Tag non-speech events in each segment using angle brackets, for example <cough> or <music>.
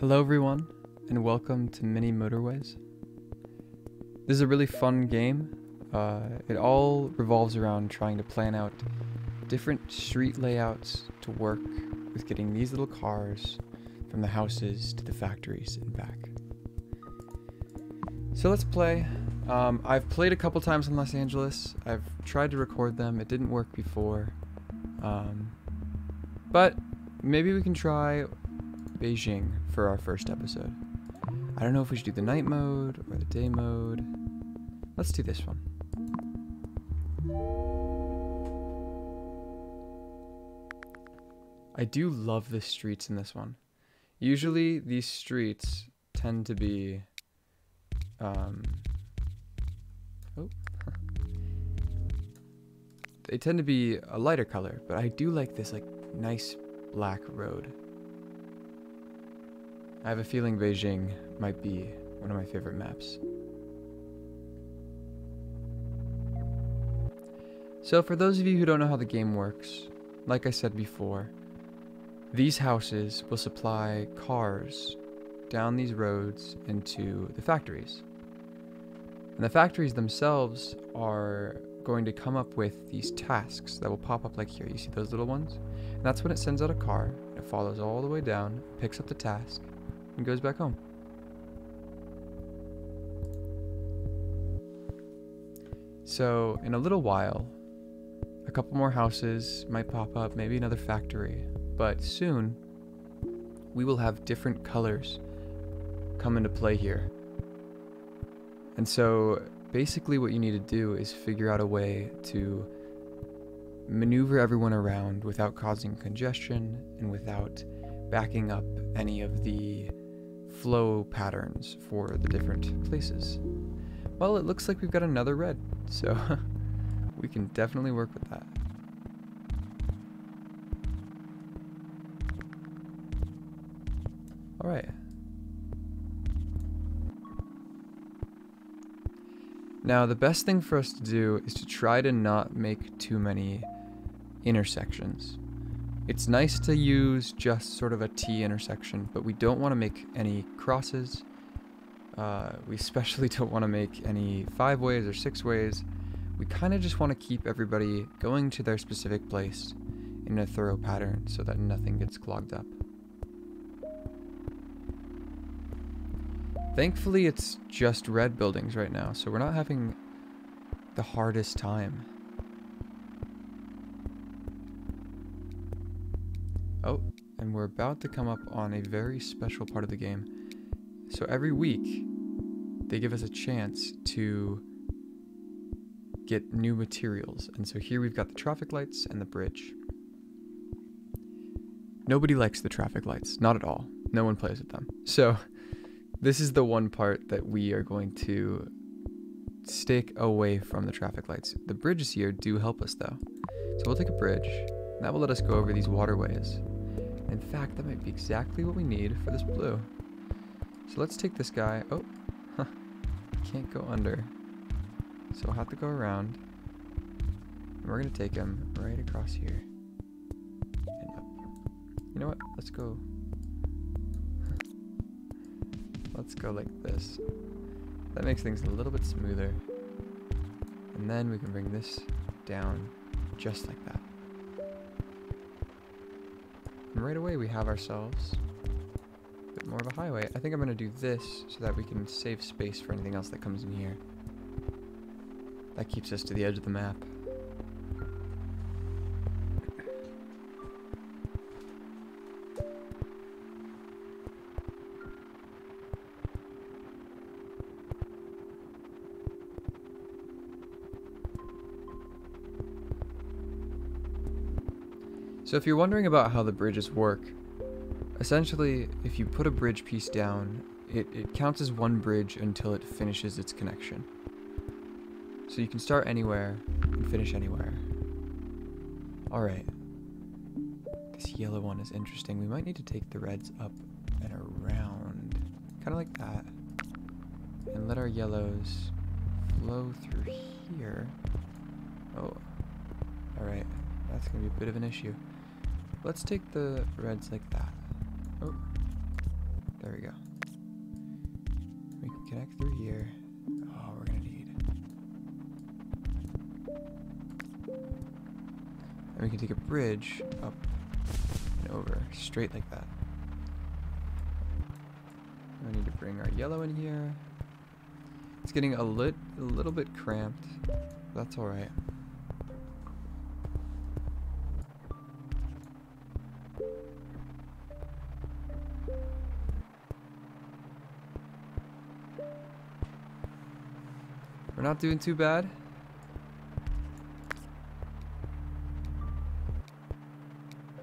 Hello, everyone, and welcome to Mini Motorways. This is a really fun game. Uh, it all revolves around trying to plan out different street layouts to work with getting these little cars from the houses to the factories and back. So let's play. Um, I've played a couple times in Los Angeles. I've tried to record them. It didn't work before. Um, but maybe we can try Beijing for our first episode. I don't know if we should do the night mode or the day mode. Let's do this one. I do love the streets in this one. Usually these streets tend to be um oh <laughs> they tend to be a lighter color, but I do like this like nice black road. I have a feeling Beijing might be one of my favorite maps. So for those of you who don't know how the game works, like I said before, these houses will supply cars down these roads into the factories. And the factories themselves are going to come up with these tasks that will pop up like here. You see those little ones? And that's when it sends out a car. And it follows all the way down, picks up the task, and goes back home. So, in a little while, a couple more houses might pop up, maybe another factory, but soon we will have different colors come into play here. And so, basically, what you need to do is figure out a way to maneuver everyone around without causing congestion and without backing up any of the flow patterns for the different places. Well, it looks like we've got another red, so <laughs> we can definitely work with that. Alright. Now, the best thing for us to do is to try to not make too many intersections. It's nice to use just sort of a T intersection, but we don't want to make any crosses. Uh, we especially <laughs> don't want to make any five ways or six ways. We kind of just want to keep everybody going to their specific place in a thorough pattern so that nothing gets clogged up. Thankfully, it's just red buildings right now, so we're not having the hardest time. Oh, and we're about to come up on a very special part of the game. So every week, they give us a chance to get new materials. And so here we've got the traffic lights and the bridge. Nobody likes the traffic lights, not at all. No one plays with them. So this is the one part that we are going to stick away from the traffic lights. The bridges here do help us though. So we'll take a bridge. That will let us go over these waterways. In fact, that might be exactly what we need for this blue. So let's take this guy. Oh, huh. Can't go under. So we'll have to go around. And we're going to take him right across here. And up. You know what? Let's go. <laughs> let's go like this. That makes things a little bit smoother. And then we can bring this down just like that. And right away we have ourselves a bit more of a highway. I think I'm going to do this so that we can save space for anything else that comes in here. That keeps us to the edge of the map. So if you're wondering about how the bridges work, essentially, if you put a bridge piece down, it, it counts as one bridge until it finishes its connection. So you can start anywhere and finish anywhere. Alright. This yellow one is interesting. We might need to take the reds up and around. Kind of like that. And let our yellows flow through here. Oh. Alright. That's going to be a bit of an issue. Let's take the reds like that. Oh. There we go. We can connect through here. Oh, we're gonna need. And we can take a bridge up and over, straight like that. We need to bring our yellow in here. It's getting a lit, a little bit cramped. That's all right. We're not doing too bad.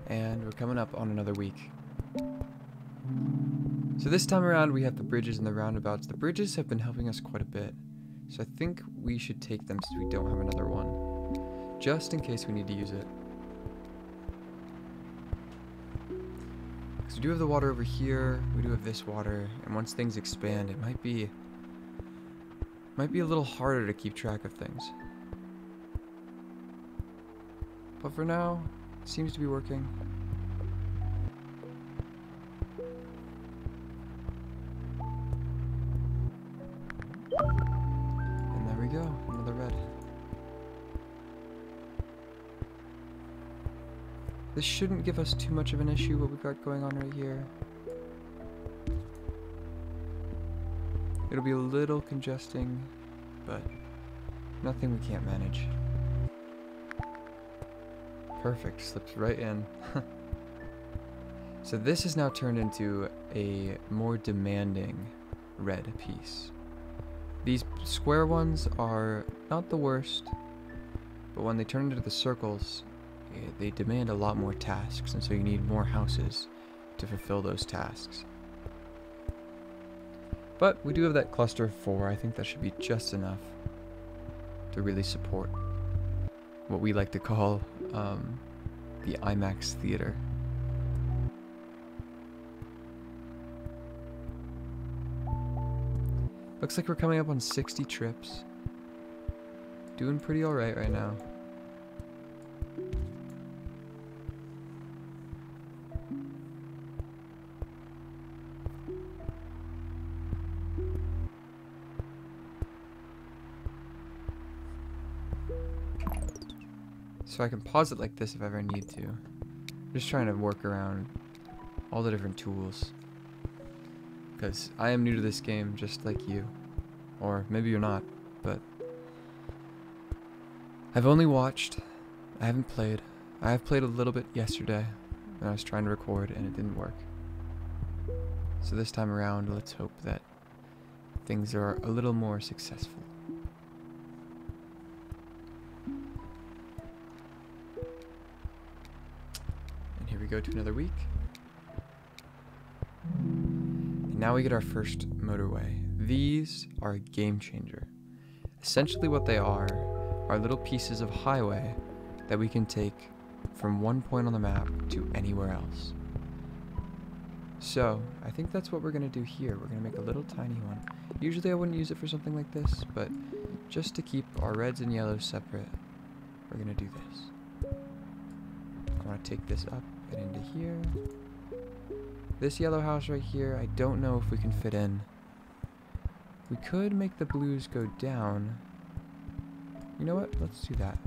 And we're coming up on another week. So this time around we have the bridges and the roundabouts. The bridges have been helping us quite a bit. So I think we should take them since we don't have another one. Just in case we need to use it. Because we do have the water over here, we do have this water, and once things expand it might be might be a little harder to keep track of things. But for now, seems to be working. And there we go, another red. This shouldn't give us too much of an issue what we've got going on right here. It'll be a little congesting, but nothing we can't manage. Perfect, slips right in. <laughs> so this has now turned into a more demanding red piece. These square ones are not the worst, but when they turn into the circles, eh, they demand a lot more tasks, and so you need more houses to fulfill those tasks. But we do have that cluster of four. I think that should be just enough to really support what we like to call um, the IMAX theater. Looks like we're coming up on 60 trips. Doing pretty alright right now. So I can pause it like this if I ever need to. I'm just trying to work around all the different tools. Because I am new to this game just like you. Or maybe you're not, but... I've only watched. I haven't played. I have played a little bit yesterday when I was trying to record and it didn't work. So this time around, let's hope that things are a little more successful. We go to another week. And now we get our first motorway. These are a game changer. Essentially what they are are little pieces of highway that we can take from one point on the map to anywhere else. So, I think that's what we're going to do here. We're going to make a little tiny one. Usually I wouldn't use it for something like this, but just to keep our reds and yellows separate, we're going to do this. I want to take this up and into here. This yellow house right here, I don't know if we can fit in. We could make the blues go down. You know what? Let's do that.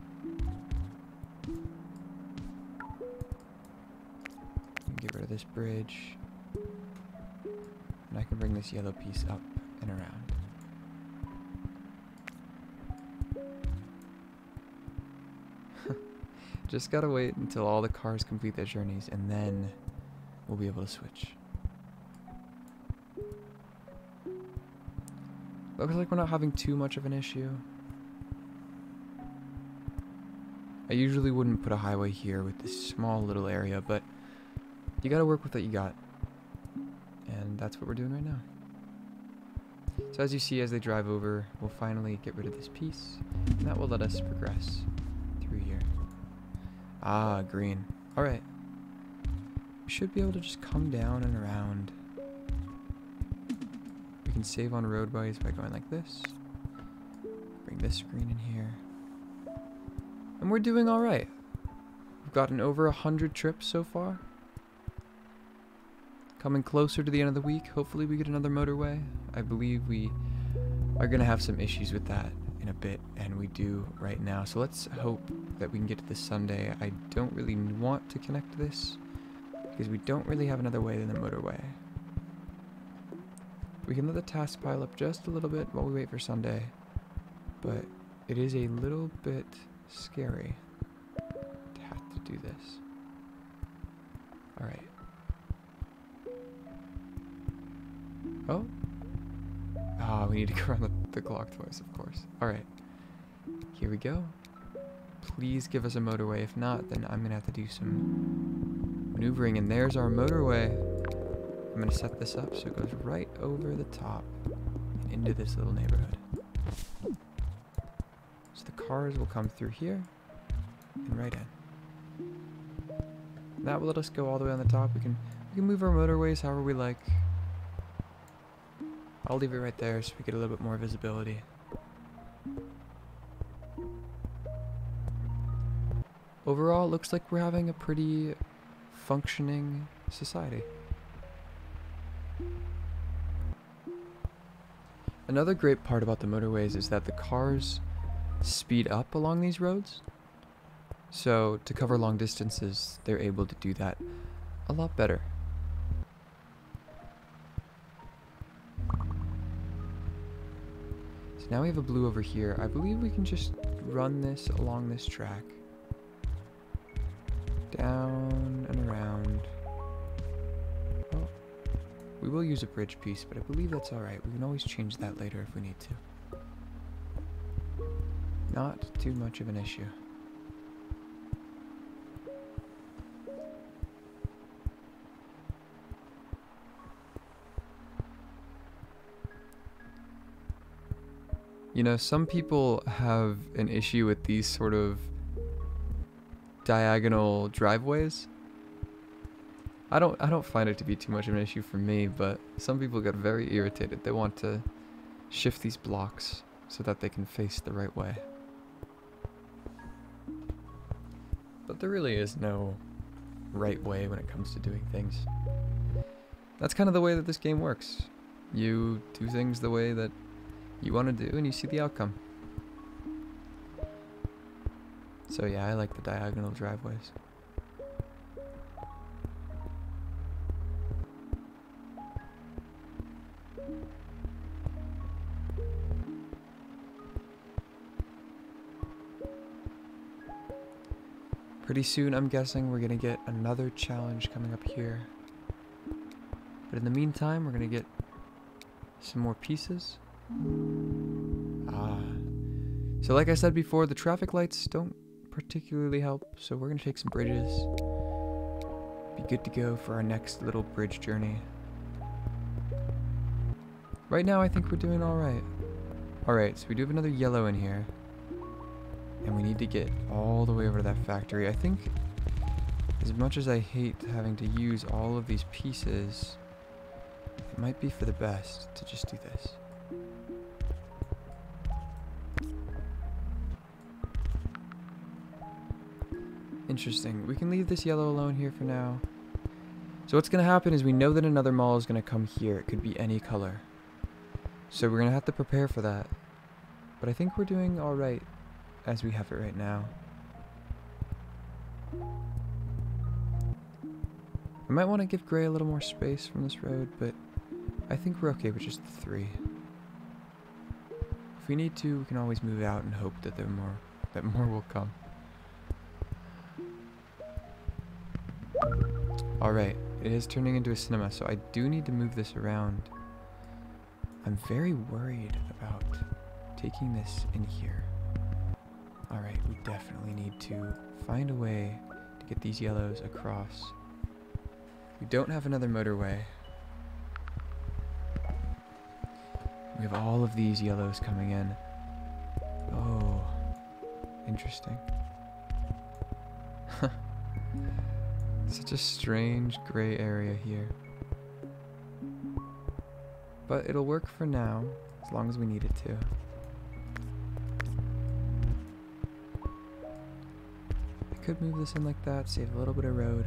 Get rid of this bridge. And I can bring this yellow piece up and around. Just gotta wait until all the cars complete their journeys and then we'll be able to switch. Looks like we're not having too much of an issue. I usually wouldn't put a highway here with this small little area, but you gotta work with what you got. And that's what we're doing right now. So as you see, as they drive over, we'll finally get rid of this piece, and that will let us progress. Ah, green. Alright. We should be able to just come down and around. We can save on roadways by going like this. Bring this screen in here. And we're doing alright. We've gotten over a hundred trips so far. coming closer to the end of the week, hopefully we get another motorway. I believe we are going to have some issues with that in a bit, and we do right now. So let's hope that we can get to this Sunday. I don't really want to connect this because we don't really have another way than the motorway. We can let the task pile up just a little bit while we wait for Sunday, but it is a little bit scary to have to do this. Alright. Oh. Ah, we need to go around the, the clock twice, of course. Alright. Here we go. Please give us a motorway. If not, then I'm going to have to do some maneuvering. And there's our motorway. I'm going to set this up so it goes right over the top and into this little neighborhood. So the cars will come through here and right in. That will let us go all the way on the top. We can we can move our motorways however we like. I'll leave it right there so we get a little bit more visibility. Overall, it looks like we're having a pretty functioning society. Another great part about the motorways is that the cars speed up along these roads. So to cover long distances, they're able to do that a lot better. Now we have a blue over here. I believe we can just run this along this track. Down and around. Oh, we will use a bridge piece, but I believe that's alright. We can always change that later if we need to. Not too much of an issue. You know, some people have an issue with these sort of diagonal driveways. I don't I don't find it to be too much of an issue for me, but some people get very irritated. They want to shift these blocks so that they can face the right way. But there really is no right way when it comes to doing things. That's kind of the way that this game works. You do things the way that you want to do and you see the outcome. So yeah, I like the diagonal driveways. Pretty soon, I'm guessing, we're to get another challenge coming up here. But in the meantime, we're to get some more pieces. Ah. So like I said before, the traffic lights don't particularly help, so we're to take some bridges. Be good to go for our next little bridge journey. Right now, I think we're doing alright. Alright, so we do have another yellow in here. And we need to get all the way over to that factory. I think, as much as I hate having to use all of these pieces, it might be for the best to just do this. Interesting. We can leave this yellow alone here for now. So what's going to happen is we know that another mall is going to come here. It could be any color. So we're going to have to prepare for that. But I think we're doing alright as we have it right now. I might want to give Gray a little more space from this road, but I think we're okay with just the three. If we need to, we can always move out and hope that there more that more will come. Alright, it is turning into a cinema, so I do need to move this around. I'm very worried about taking this in here. Alright, we definitely need to find a way to get these yellows across. We don't have another motorway. We have all of these yellows coming in. Oh, interesting. A strange gray area here. But it'll work for now, as long as we need it to. I could move this in like that, save a little bit of road.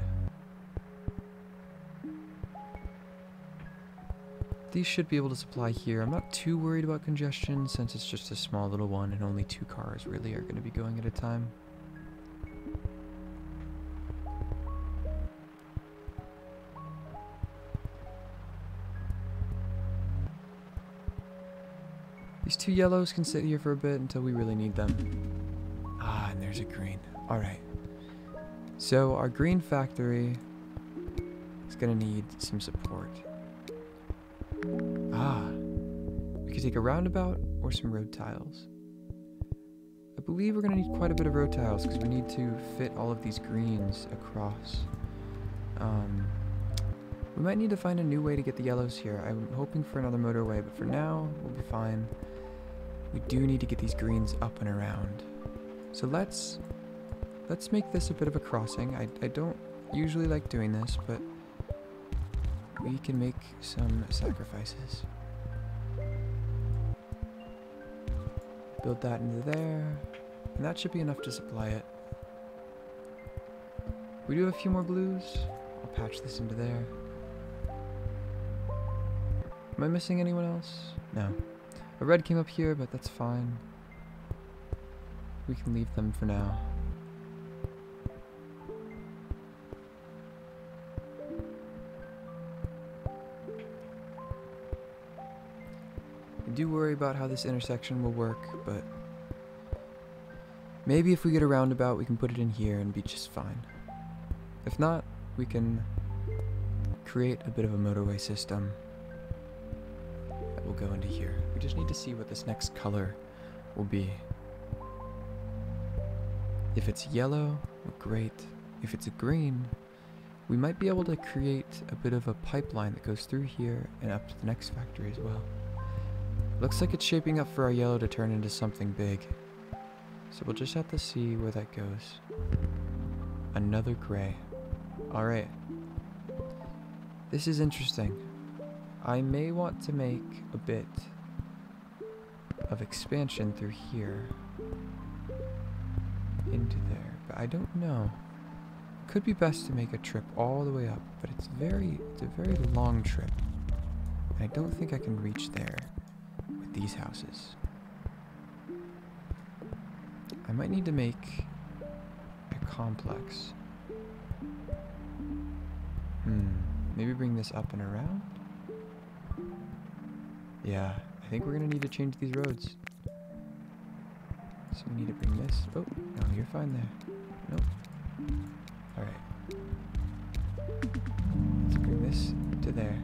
these should be able to supply here. I'm not too worried about congestion since it's just a small little one and only two cars really are going to be going at a time. Two yellows can sit here for a bit until we really need them. Ah, and there's a green. Alright. So our green factory is going to need some support. Ah, we could take a roundabout or some road tiles. I believe we're going to need quite a bit of road tiles because we need to fit all of these greens across. Um, we might need to find a new way to get the yellows here. I'm hoping for another motorway, but for now, we'll be fine. We do need to get these greens up and around. So let's let's make this a bit of a crossing. I, I don't usually like doing this, but we can make some sacrifices. Build that into there, and that should be enough to supply it. We do have a few more blues. I'll patch this into there. Am I missing anyone else? No. A red came up here, but that's fine. We can leave them for now. I do worry about how this intersection will work, but maybe if we get a roundabout, we can put it in here and be just fine. If not, we can create a bit of a motorway system that will go into here. Just need to see what this next color will be. If it's yellow, great. If it's a green, we might be able to create a bit of a pipeline that goes through here and up to the next factory as well. Looks like it's shaping up for our yellow to turn into something big. So we'll just have to see where that goes. Another gray. Alright. This is interesting. I may want to make a bit of expansion through here into there, but I don't know. Could be best to make a trip all the way up, but it's very it's a very long trip. And I don't think I can reach there with these houses. I might need to make a complex. Hmm, maybe bring this up and around? Yeah, think we're gonna need to change these roads. So we need to bring this. Oh, no, you're fine there. Nope. Alright. Let's bring this to there.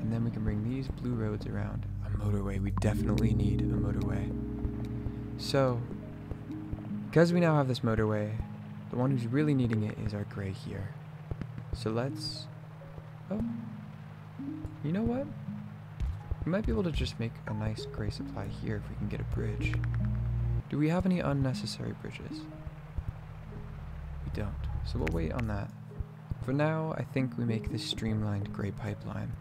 And then we can bring these blue roads around. A motorway. We definitely need a motorway. So, because we now have this motorway, the one who's really needing it is our gray here. So let's... Oh. You know what? We might be able to just make a nice gray supply here if we can get a bridge. Do we have any unnecessary bridges? We don't. So we'll wait on that. For now, I think we make this streamlined gray pipeline.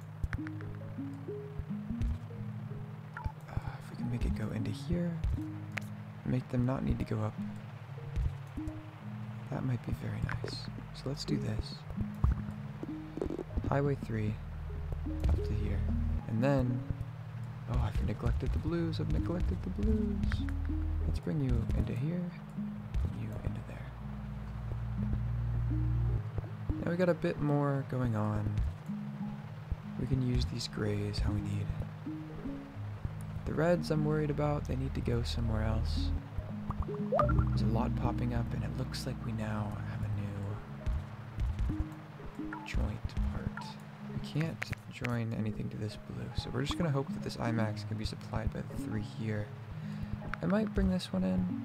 Uh, if we can make it go into here, make them not need to go up, that might be very nice. So let's do this. Highway 3 up to here. And then, oh, I've neglected the blues, I've neglected the blues. Let's bring you into here, and you into there. Now we got a bit more going on. We can use these grays how we need. The reds I'm worried about, they need to go somewhere else. There's a lot popping up and it looks like we now have a new joint part. We can't join anything to this blue, so we're just gonna hope that this IMAX can be supplied by the three here. I might bring this one in.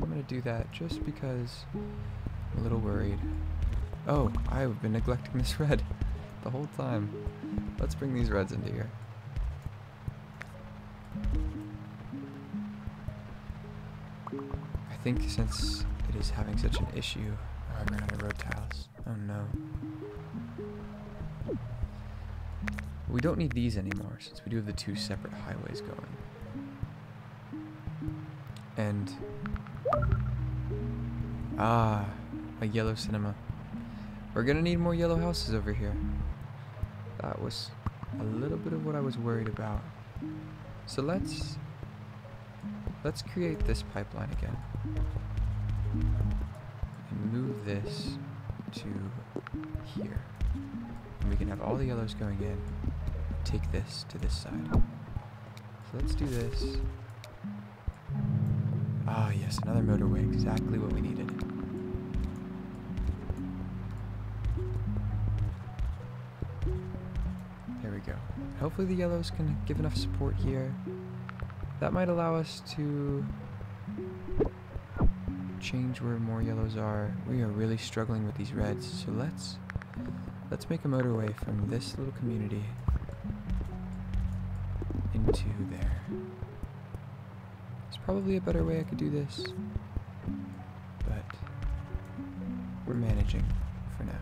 I'm gonna do that just because I'm a little worried. Oh, I've been neglecting this <laughs> red the whole time. Let's bring these reds into here. I think since it is having such an issue, I ran out of road tiles. Oh no. Don't need these anymore since we do have the two separate highways going. And... Ah, a yellow cinema. We're gonna need more yellow houses over here. That was a little bit of what I was worried about. So let's let's create this pipeline again. And move this to here. And we can have all the yellows going in. Take this to this side. So let's do this. Ah, yes, another motorway. Exactly what we needed. There we go. Hopefully the yellows can give enough support here. That might allow us to change where more yellows are. We are really struggling with these reds, so let's let's make a motorway from this little community into there. There's probably a better way I could do this, but we're managing for now.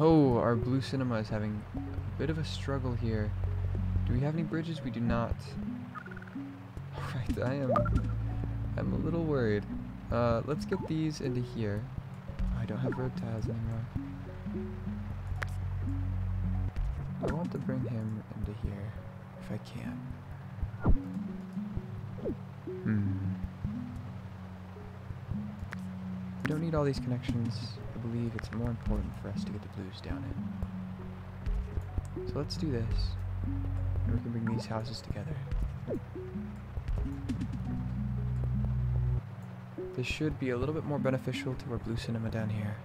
Oh, our blue cinema is having a bit of a struggle here. Do we have any bridges? We do not. Alright, I am I'm a little worried. Uh, let's get these into here. Oh, I don't have road tiles anymore. I want to bring him into here, if I can. Hmm. We don't need all these connections. I believe it's more important for us to get the blues down in. So let's do this. And we can bring these houses together. This should be a little bit more beneficial to our blue cinema down here.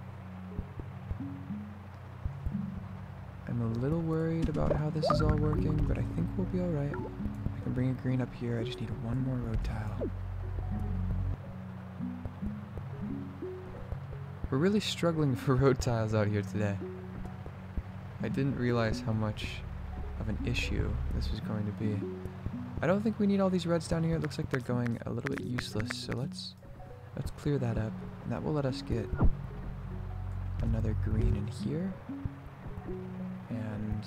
I'm a little worried about how this is all working, but I think we'll be alright. I can bring a green up here, I just need one more road tile. We're really struggling <laughs> for road tiles out here today. I didn't realize how much of an issue this is going to be. I don't think we need all these reds down here. It looks like they're going a little bit useless, so let's let's clear that up. And that will let us get another green in here. And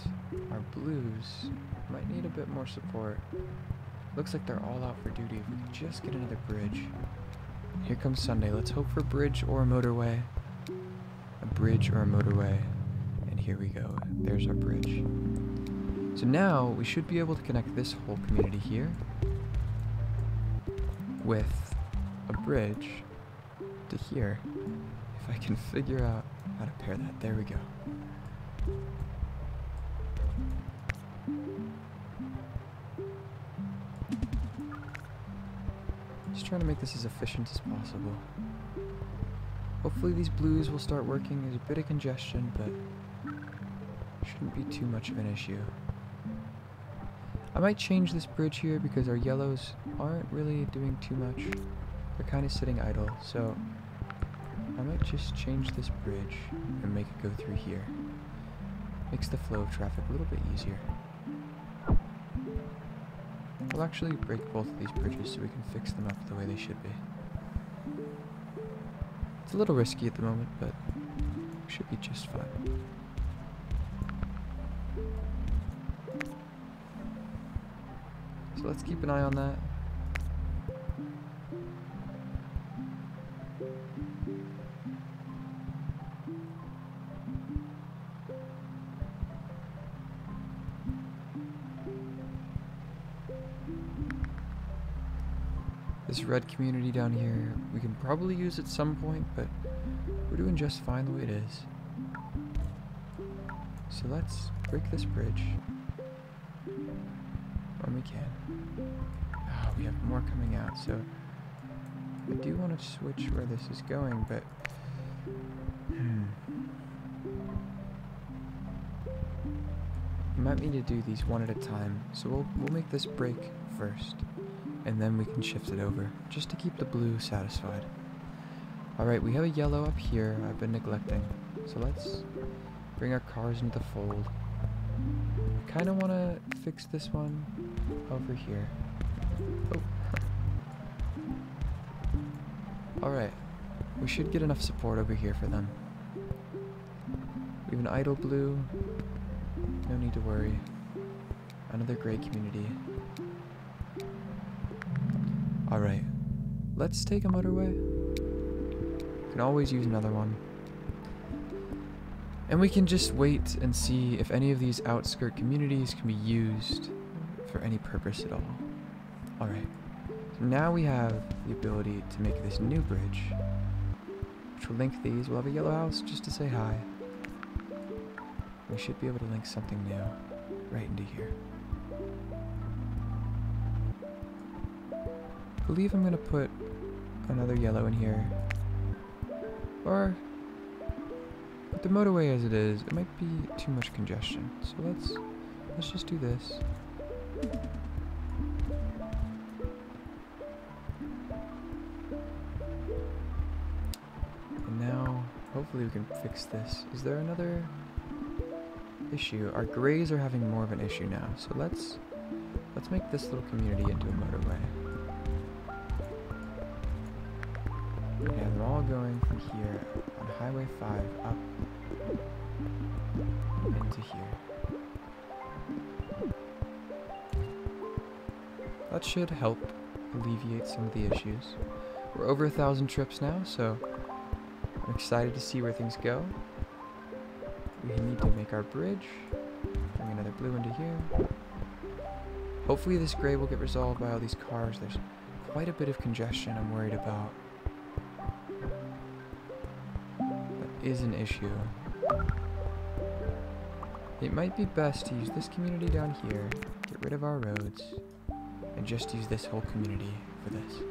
our blues might need a bit more support. Looks like they're all out for duty. If we could just get another bridge. Here comes Sunday. Let's hope for bridge or a motorway. A bridge or a motorway. And here we go. There's our bridge. So now we should be able to connect this whole community here with a bridge to here. If I can figure out how to pair that. There we go. Just trying to make this as efficient as possible. Hopefully these blues will start working. There's a bit of congestion, but shouldn't be too much of an issue. I might change this bridge here because our yellows aren't really doing too much. They're kind of sitting idle, so I might just change this bridge and make it go through here. Makes the flow of traffic a little bit easier. We'll actually break both of these bridges so we can fix them up the way they should be. It's a little risky at the moment, but should be just fine. So let's keep an eye on that. This red community down here, we can probably use at some point, but we're doing just fine the way it is. So let's break this bridge more coming out, so I do want to switch where this is going, but hmm. We might need to do these one at a time, so we'll we'll make this break first, and then we can shift it over, just to keep the blue satisfied. Alright, we have a yellow up here I've been neglecting, so let's bring our cars into the fold. Kind of want to fix this one over here. Oh. Alright, we should get enough support over here for them. We have an idle blue. no need to worry. Another great community. Alright, let's take a motorway. Can always use another one. And we can just wait and see if any of these outskirt communities can be used for any purpose at all. Alright, now we have the ability to make this new bridge, which will link these. We'll have a yellow house just to say hi. We should be able to link something new right into here. I believe I'm going to put another yellow in here. Or, with the motorway as it is, it might be too much congestion. So let's, let's just do this. Can fix this. Is there another issue? Our grays are having more of an issue now, so let's let's make this little community into a motorway. Okay, they're all going from here on Highway 5 up into here. That should help alleviate some of the issues. We're over a thousand trips now, so I'm excited to see where things go. We need to make our bridge. Bring another blue into here. Hopefully this gray will get resolved by all these cars. There's quite a bit of congestion I'm worried about. That is an issue. It might be best to use this community down here, get rid of our roads, and just use this whole community for this.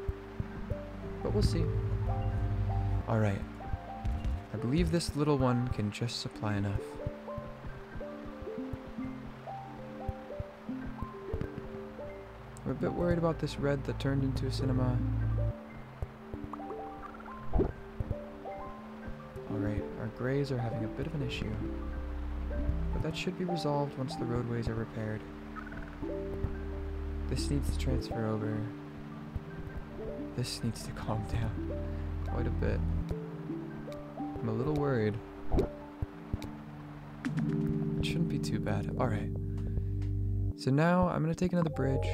But we'll see. Alright. I believe this little one can just supply enough. I'm a bit worried about this red that turned into a cinema. Alright, our grays are having a bit of an issue. But that should be resolved once the roadways are repaired. This needs to transfer over. This needs to <laughs> calm down quite a bit. I'm a little worried. It shouldn't be too bad. Alright. So now I'm going to take another bridge.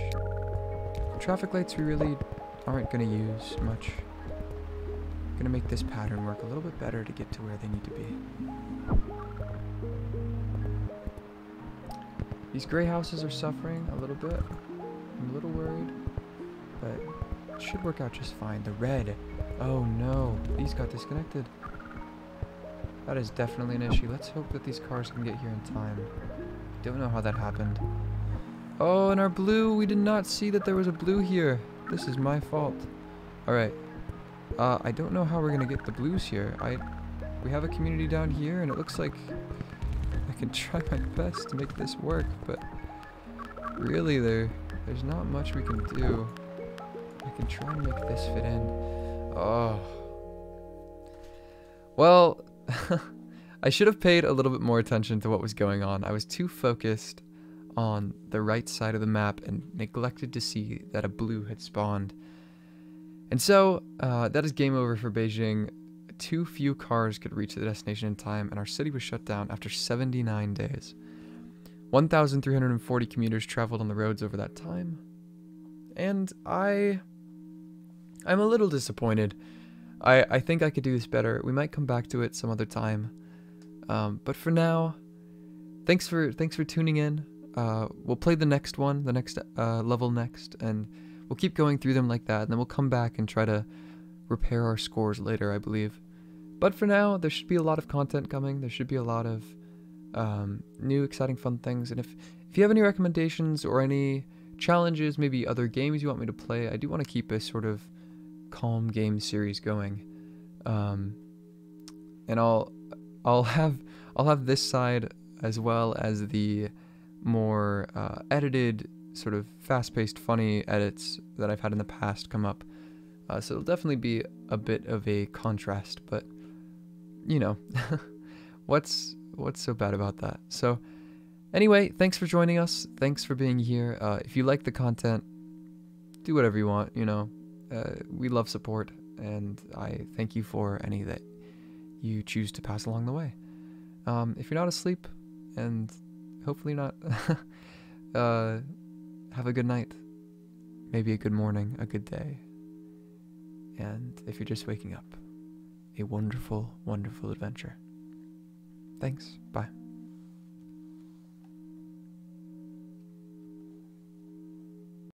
Traffic lights we really aren't going to use much. going to make this pattern work a little bit better to get to where they need to be. These gray houses are suffering a little bit. I'm a little worried. But it should work out just fine. The red. Oh no. These got disconnected. That is definitely an issue. Let's hope that these cars can get here in time. Don't know how that happened. Oh, and our blue. We did not see that there was a blue here. This is my fault. Alright. Uh, I don't know how we're going to get the blues here. I, We have a community down here, and it looks like I can <laughs> try my best to make this work, but really there, there's not much we can do. I can try and make this fit in. Oh. Well, <laughs> I should have paid a little bit more attention to what was going on. I was too focused on the right side of the map and neglected to see that a blue had spawned. And so, uh, that is game over for Beijing. Too few cars could reach the destination in time, and our city was shut down after 79 days. 1,340 commuters traveled on the roads over that time. And I... I'm a little disappointed. I, I think I could do this better. We might come back to it some other time. Um, but for now, thanks for thanks for tuning in. Uh, we'll play the next one, the next uh, level next, and we'll keep going through them like that. And then we'll come back and try to repair our scores later, I believe. But for now, there should be a lot of content coming. There should be a lot of um, new, exciting, fun things. And if if you have any recommendations or any challenges, maybe other games you want me to play, I do want to keep a sort of calm game series going. Um, and I'll I'll have I'll have this side as well as the more uh, edited, sort of fast-paced, funny edits that I've had in the past come up. Uh, so it'll definitely be a bit of a contrast, but you know, <laughs> what's what's so bad about that? So anyway, thanks for joining us. Thanks for being here. Uh, if you like the content, do whatever you want. You know, uh, we love support, and I thank you for any that you choose to pass along the way. Um, if you're not asleep and hopefully not. <laughs> uh, have a good night. Maybe a good morning, a good day. And if you're just waking up, a wonderful, wonderful adventure. Thanks. Bye.